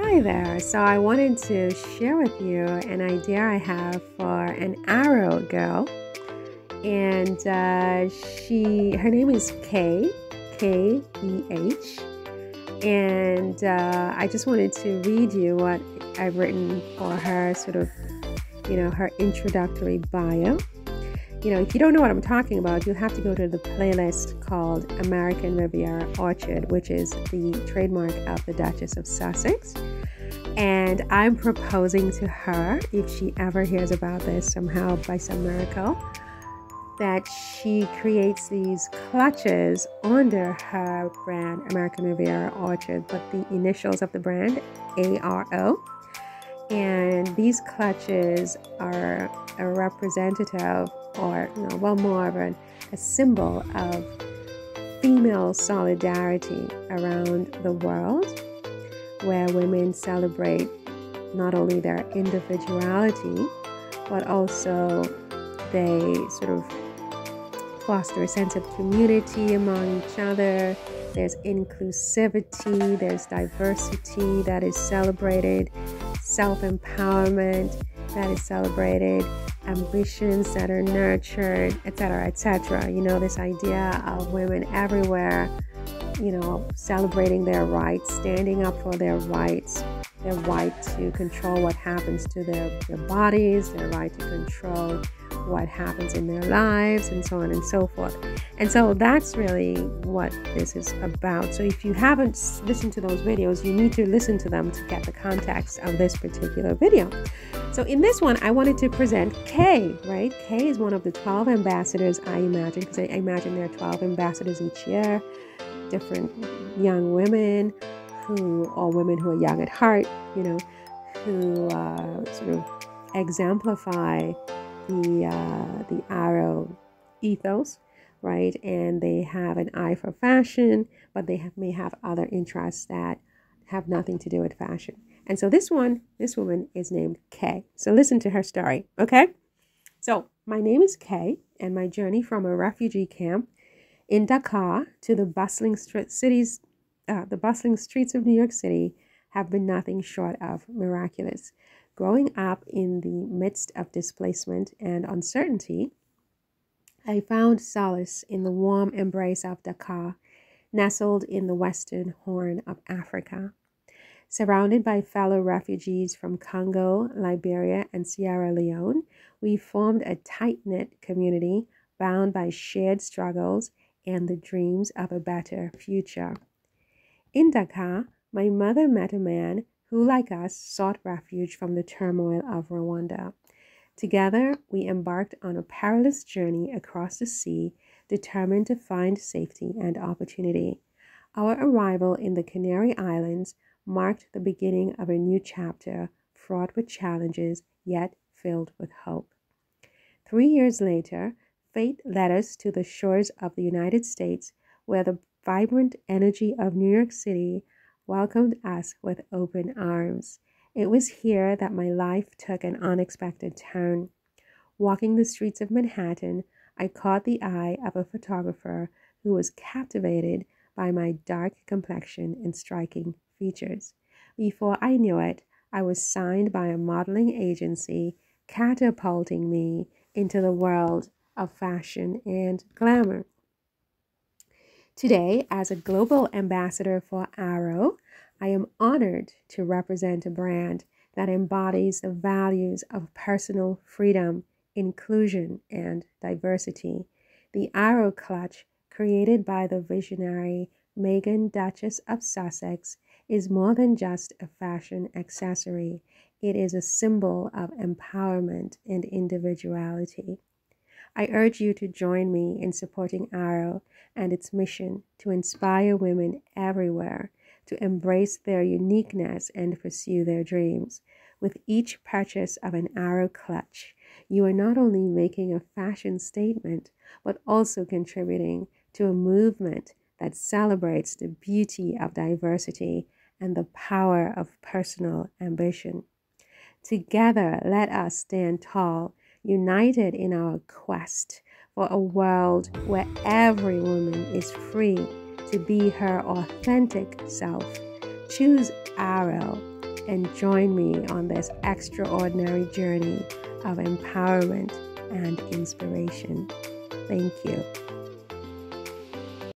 Hi there. So I wanted to share with you an idea I have for an ARO girl. And uh, she, her name is Keh, K E H. And uh, I just wanted to read you what I've written for her, sort of, you know, her introductory bio. You know, if you don't know what I'm talking about, you'll have to go to the playlist called American Riviera Orchard, which is the trademark of the Duchess of Sussex. And I'm proposing to her, if she ever hears about this somehow by some miracle, that she creates these clutches under her brand, American Riviera Orchard, but the initials of the brand, ARO. And these clutches are a representative or you know, well more of a symbol of female solidarity around the world where women celebrate not only their individuality but also they sort of foster a sense of community among each other. There's inclusivity there's diversity that is celebrated self-empowerment that is celebrated ambitions that are nurtured, etc., etc. You know, this idea of women everywhere, you know, celebrating their rights, standing up for their rights, their right to control what happens to their, their bodies, their right to control what happens in their lives, and so on and so forth. And so that's really what this is about. So if you haven't listened to those videos, you need to listen to them to get the context of this particular video. So in this one, I wanted to present Keh, right? Keh is one of the 12 ambassadors I imagine, because I imagine there are 12 ambassadors each year, different young women who, or women who are young at heart, you know, who uh, sort of exemplify the uh, the ARO ethos, right? And they have an eye for fashion, but they have, may have other interests that have nothing to do with fashion. And so this one, this woman is named Keh. So listen to her story, okay? So my name is Keh, and my journey from a refugee camp in Dakar to the bustling cities, uh, the bustling streets of New York City have been nothing short of miraculous. Growing up in the midst of displacement and uncertainty, I found solace in the warm embrace of Dakar, nestled in the western horn of Africa. Surrounded by fellow refugees from Congo, Liberia, and Sierra Leone, we formed a tight knit community bound by shared struggles and the dreams of a better future. In Dakar, my mother met a man who, like us, sought refuge from the turmoil of Rwanda. Together, we embarked on a perilous journey across the sea, determined to find safety and opportunity. Our arrival in the Canary Islands marked the beginning of a new chapter fraught with challenges, yet filled with hope. Three years later, fate led us to the shores of the United States, where the vibrant energy of New York City welcomed us with open arms. It was here that my life took an unexpected turn. Walking the streets of Manhattan, I caught the eye of a photographer who was captivated by my dark complexion and striking features. Before I knew it, I was signed by a modeling agency, catapulting me into the world of fashion and glamour. Today, as a global ambassador for ARO, I am honored to represent a brand that embodies the values of personal freedom, inclusion, and diversity. The ARO Clutch, created by the visionary Meghan Duchess of Sussex, is more than just a fashion accessory. It is a symbol of empowerment and individuality. I urge you to join me in supporting ARO and its mission to inspire women everywhere to embrace their uniqueness and pursue their dreams. With each purchase of an ARO clutch, you are not only making a fashion statement, but also contributing to a movement that celebrates the beauty of diversity and the power of personal ambition. Together, let us stand tall united in our quest for a world where every woman is free to be her authentic self. Choose ARO and join me on this extraordinary journey of empowerment and inspiration. Thank you.